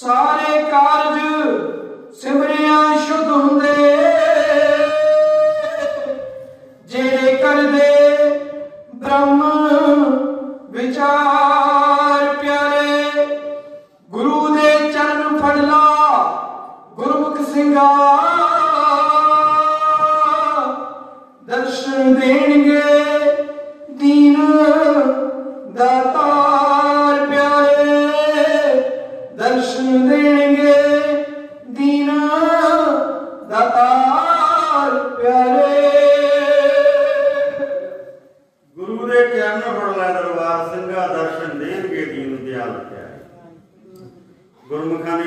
ਸਾਰੇ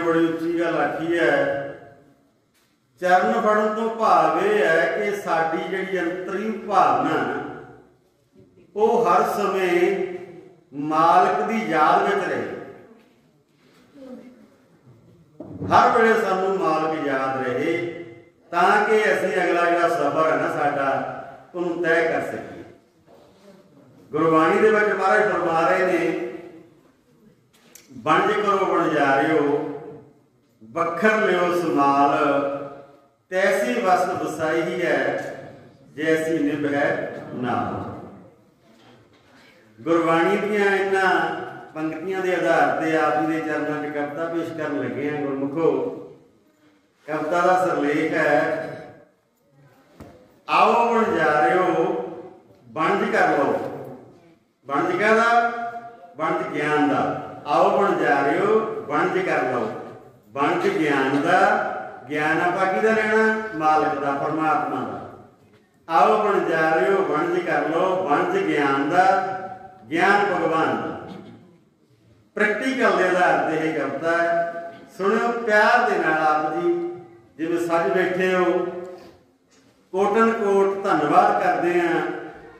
ਬੜੀ ਉੱਚੀ ਗੱਲ ਆਖੀ ਹੈ। ਚਰਨ ਫੜਨ ਤੋਂ ਭਾਵ ਇਹ ਹੈ ਕਿ ਸਾਡੀ ਜਿਹੜੀ ਅੰਤਰੀ ਭਾਵਨਾ ਉਹ ਹਰ ਸਮੇਂ ਮਾਲਕ ਦੀ ਯਾਦ ਵਿੱਚ ਰਹੇ। ਹਰ ਵੇਲੇ ਸਾਨੂੰ ਮਾਲਕ ਯਾਦ ਰਹੇ, ਤਾਂ ਕਿ ਅਸੀਂ ਅਗਲਾ ਜਿਹੜਾ ਸਫ਼ਰ ਹੈ ਨਾ ਸਾਡਾ, ਉਹਨੂੰ ਤੈਅ ਕਰ ਸਕੀਏ। ਗੁਰਬਾਣੀ ਦੇ ਵਿੱਚ ਮਹਾਰਾਜ ਫਰਮਾ ਰਹੇ ਨੇ ਵਣਜ ਕਰੋ ਹੋ ਵੱਖਰ ਲਿਓ ਸਮਾਲ ਤੈਸੀ ਵਸ ਵਸਾਈ ਹੀ ਹੈ ਜੈਸੀ ਨਿਭ ਹੈ। ਨਾਮ ਗੁਰਬਾਣੀ ਦੀਆਂ ਇਹਨਾਂ ਪੰਕਤੀਆਂ ਦੇ ਆਧਾਰ ਤੇ ਆਪ ਜੀ ਦੇ ਚਰਨਾਂ 'ਚ ਕਵਿਤਾ ਪੇਸ਼ ਕਰਨ ਲੱਗੇ ਹਾਂ ਗੁਰਮੁਖੋ। ਕਵਿਤਾ ਦਾ ਸਰਲੇਖ ਹੈ, ਆਓ ਬਣ ਜਾ ਵਣਜਾਰਿਓ ਵਣਜ ਕਰ ਲਓ। ਵਣਜ ਕਾਹਦਾ? ਵਣਜ ਗਿਆਨ ਦਾ। ਆਓ ਬਣ ਜਾ ਵਣਜਾਰਿਓ ਵਣਜ ਕਰ ਲਓ। ਵਣਜ ਗਿਆਨ ਦਾ, ਗਿਆਨ ਆਪਾਂ ਕਿਹਦਾ ਲੈਣਾ? ਮਾਲਕ ਦਾ, ਪਰਮਾਤਮਾ ਦਾ। ਆਓ ਵਣਜਾਰਿਓ ਵਣਜ ਕਰ ਲਓ, ਵਣਜ ਗਿਆਨ ਦਾ, ਗਿਆਨ ਭਗਵਾਨ ਦਾ। ਪ੍ਰੈਕਟੀਕਲ ਦੇ ਆਧਾਰ ਤੇ ਇਹ ਕਵਿਤਾ ਹੈ। ਸੁਣਿਓ, ਪਿਆਰ ਦੇ ਨਾਲ ਆਪ ਜੀ, ਜਿਵੇਂ ਸੱਜ ਬੈਠੇ ਹੋ ਕੋਟਨ ਕੋਟ ਧੰਨਵਾਦ ਕਰਦੇ ਆ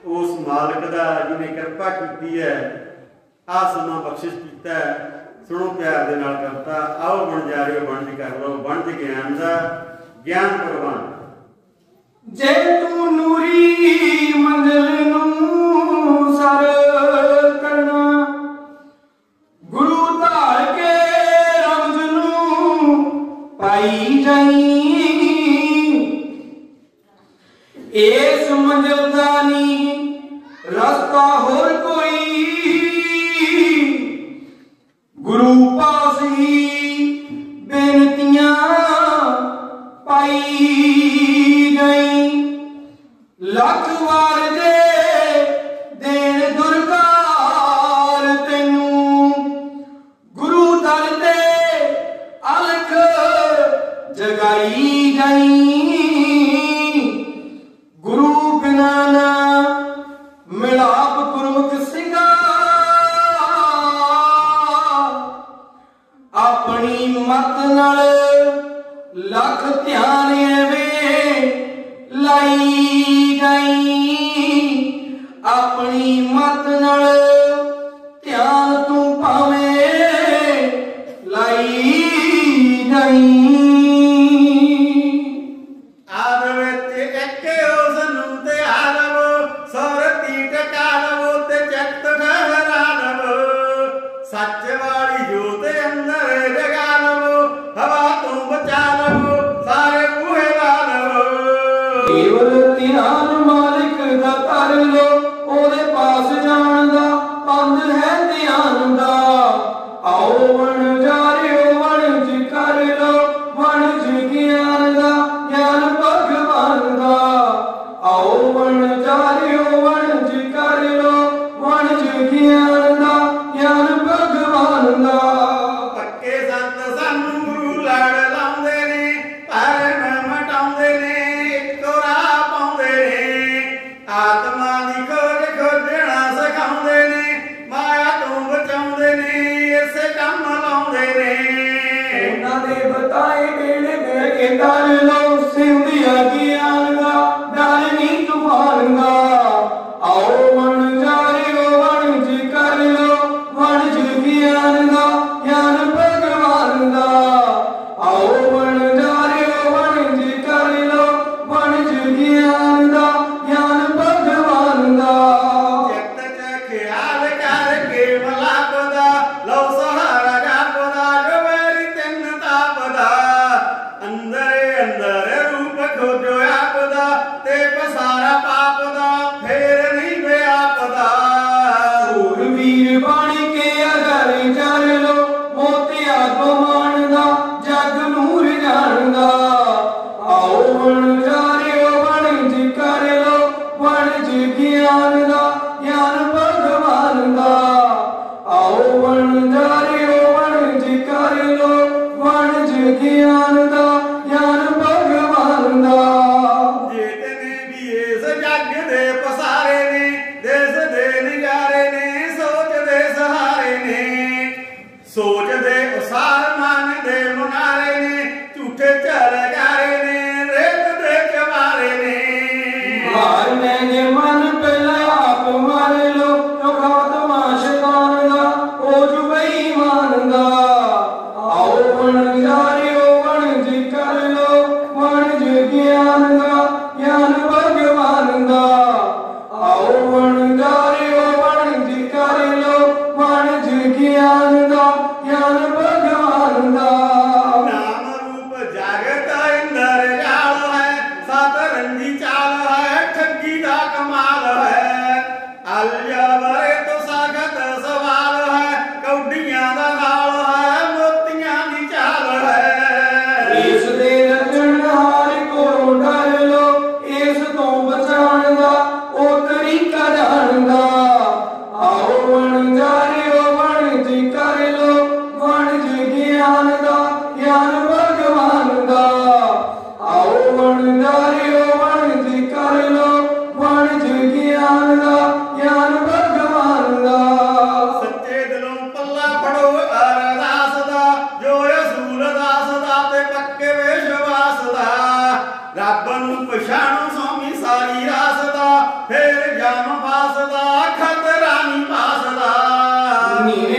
ਉਸ ਮਾਲਕ ਦਾ ਜਿਹਨੇ ਕਿਰਪਾ ਕੀਤੀ ਹੈ ਆ ਸਮਾਂ ਬਖਸ਼ਿਸ਼ ਕੀਤਾ ਹੈ। ਸੁਣੋ ਪਿਆਰ ਦੇ ਨਾਲ ਕਰਤਾ। ਆਓ ਬਣ ਜਾ ਰਹੇ ਹੋ ਵੰਡ ਕਰ ਲਓ। ਵੰਡ ਗਿਆਨ ਦਾ ਗਿਆਨ ਭਗਵਾਨ ਜੇ ਤੂੰ ਨੂਰੀ ਮੰਜ਼ਲ ਜਗਾਈ ਗਈ। ਆਦ ਵਿੱਚ ਇੱਕ ਉਸ ਨੂੰ ਤੇ ਆਲਵੋ ਸੌਰਤੀ ਟਕਾ ਤੇ ਚਿੱਤ ਠਹਿਰਾ ਸੱਚ ਵਾਲੀ ਜੋਤ ਅੰਦਰ ਜਗਾਲਵੋ ਹਵਾ ਤੂੰ ਬਚਾ ਲਵੋ, ਸਾਰੇ ਬੂਹੇ ਲਾ ਕੇਵਲ ਧਿਆਨ ਮਾਲਿਕ ਦਾ ਕਰ ਲੋ Señor बेईमान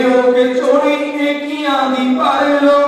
লোকে চড়িতে কি আদি পারল?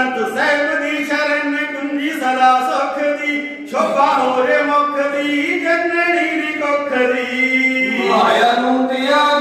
ਗ੍ਰੰਥ ਸਾਹਿਬ ਦੀ ਸ਼ਰਨ ਕੁੰਜੀ ਸਦਾ ਸੁਖ ਦੀ, ਸ਼ੋਭਾ ਹੋਰੇ ਮੁਖ ਦੀ, ਜਨਨੀ ਦੀ ਕੁਖ ਦੀ। ਮਾਇਆ ਨੂੰ ਦਿਆ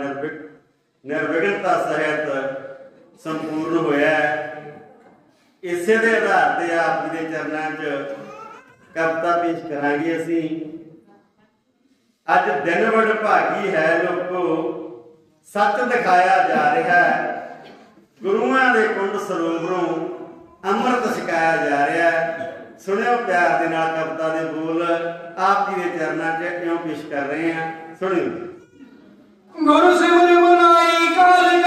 ਨਿਰਵਿਕ ਨਿਰਵਿਘਨਤਾ ਸਹਿਤ ਸੰਪੂਰਨ ਹੋਇਆ ਇਸੇ ਦੇ ਆਧਾਰ ਤੇ ਆਪ ਜੀ ਦੇ ਚਰਨਾਂ 'ਚ ਕਵਿਤਾ ਪੇਸ਼ ਕਰਾਂਗੇ ਅਸੀਂ। ਅੱਜ ਦਿਨ ਵਡ ਭਾਗੀ ਹੈ ਲੋਕੋ, ਸੱਚ ਦਿਖਾਇਆ ਜਾ ਰਿਹਾ ਗੁਰੂਆਂ ਦੇ ਕੁੰਡ ਸਰੋਵਰੋਂ ਅੰਮ੍ਰਿਤ ਛਕਾਇਆ ਜਾ ਰਿਹਾ ਸੁਣਿਓ ਪਿਆਰ ਦੇ ਨਾਲ ਕਵਿਤਾ ਦੇ ਬੋਲ ਆਪ ਜੀ ਦੇ ਚਰਨਾਂ 'ਚ ਕਿਉਂ ਪੇਸ਼ ਕਰ ਰਹੇ ਹਾਂ? ਸੁਣਿਓ। ਗੁਰੂ ਸਿਮਰ ਮਨਾਈ ਕਾਲ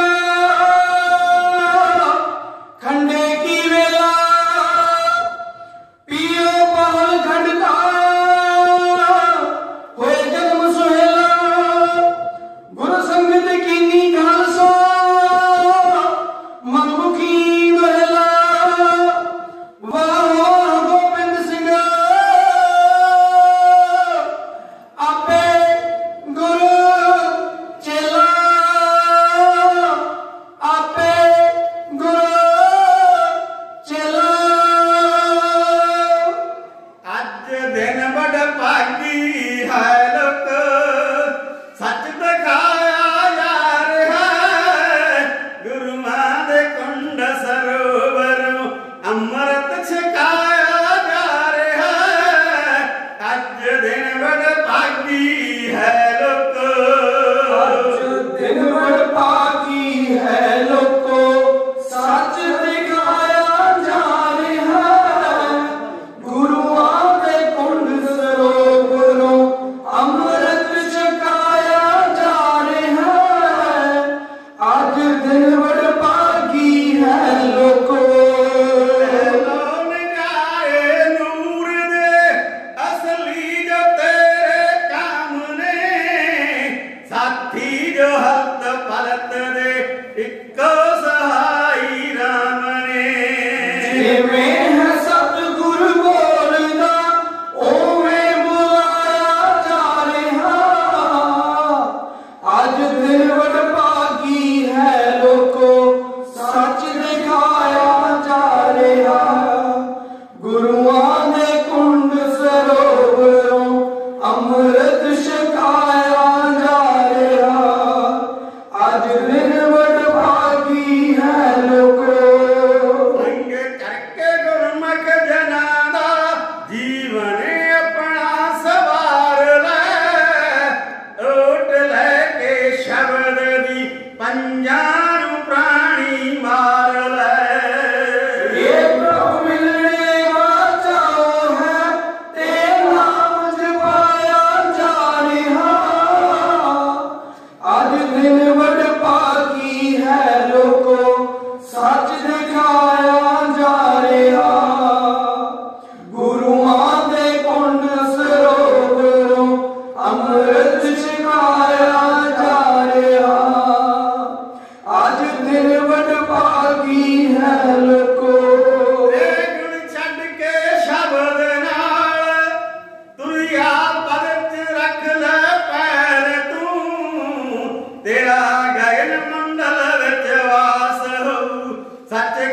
Amen.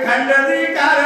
看着你干